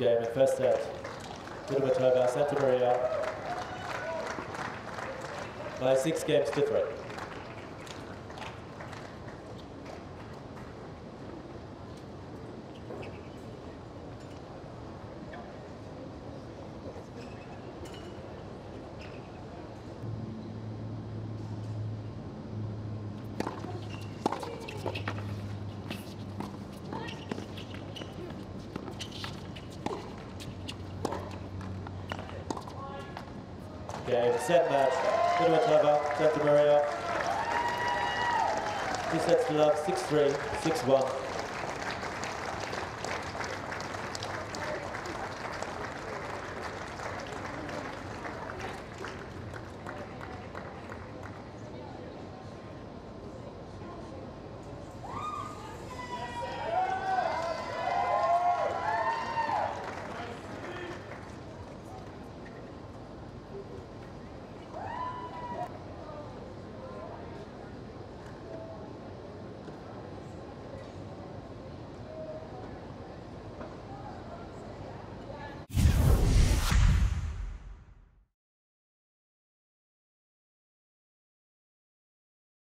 game in first set. Kudermetova, Santamaria. By six games different. Game, set match. Kudermetova, Santamaria. Two sets to love, 6-3, 6-1.